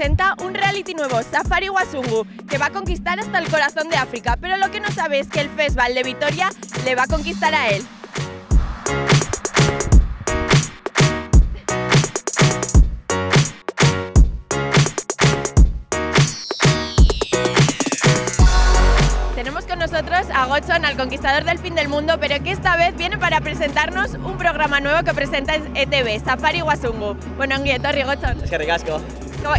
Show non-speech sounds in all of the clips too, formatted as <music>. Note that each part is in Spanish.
Presenta un reality nuevo, Safari Wasungu, que va a conquistar hasta el corazón de África, pero lo que no sabe es que el Festival de Vitoria le va a conquistar a él. Tenemos con nosotros a Gochon, al conquistador del fin del mundo, pero que esta vez viene para presentarnos un programa nuevo que presenta en ETV, Safari Wasungu. Bueno, Anguietorri, Gochon. Es que ricasco.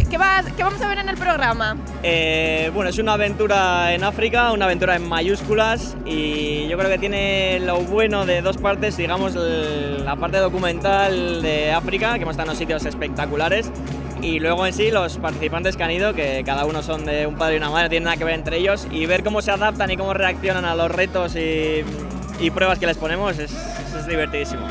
¿Qué, vas- qué vamos a ver en el programa? Eh, bueno, es una aventura en África, una aventura en mayúsculas y yo creo que tiene lo bueno de dos partes, digamos el- la parte documental de África, que hemos estado en unos sitios espectaculares, y luego en sí los participantes que han ido, que cada uno son de un padre y una madre, tienen nada que ver entre ellos, y ver cómo se adaptan y cómo reaccionan a los retos y, y pruebas que les ponemos es, es divertidísimo.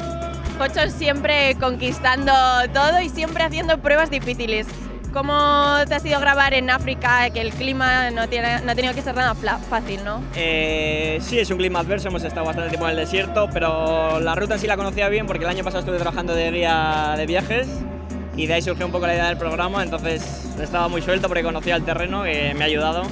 Gochon siempre conquistando todo y siempre haciendo pruebas difíciles. ¿Cómo te ha sido grabar en África? Que el clima no, ha tenido que ser nada fácil, ¿no? Eh, sí, es un clima adverso, hemos estado bastante tiempo en el desierto, pero la ruta sí la conocía bien porque el año pasado estuve trabajando de guía de viajes y de ahí surgió un poco la idea del programa, entonces estaba muy suelto porque conocía el terreno que me ha ayudado,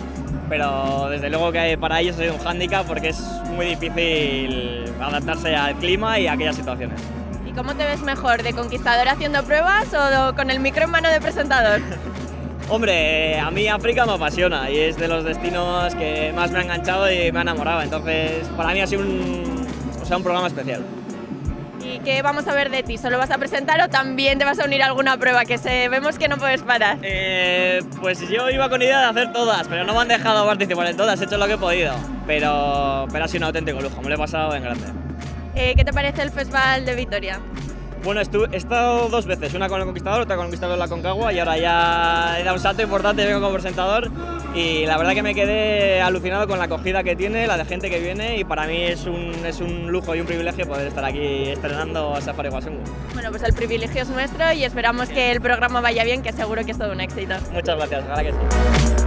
pero desde luego que para ellos ha sido un hándicap porque es muy difícil adaptarse al clima y a aquellas situaciones. ¿Y cómo te ves mejor? ¿De conquistador haciendo pruebas o con el micro en mano de presentador? <laughs> Hombre, a mí África me apasiona y es de los destinos que más me ha enganchado y me ha enamorado, entonces para mí ha sido un, o sea, un programa especial. ¿Y qué vamos a ver de ti? ¿Solo vas a presentar o también te vas a unir a alguna prueba? Que se, vemos que no puedes parar. Eh, pues yo iba con idea de hacer todas, pero no me han dejado participar en todas, he hecho lo que he podido. Pero, pero ha sido un auténtico lujo, me lo he pasado en grande. Eh, ¿Qué te parece el Festival de Vitoria? Bueno, he estado dos veces, una con el Conquistador, otra con el Conquistador de la Concagua y ahora ya he dado un salto importante, vengo como presentador y la verdad que me quedé alucinado con la acogida que tiene, la de gente que viene y para mí es un, es un lujo y un privilegio poder estar aquí estrenando Safari Wasungu. Bueno, pues el privilegio es nuestro y esperamos que el programa vaya bien, que seguro que es todo un éxito. Muchas gracias, ojalá que sí.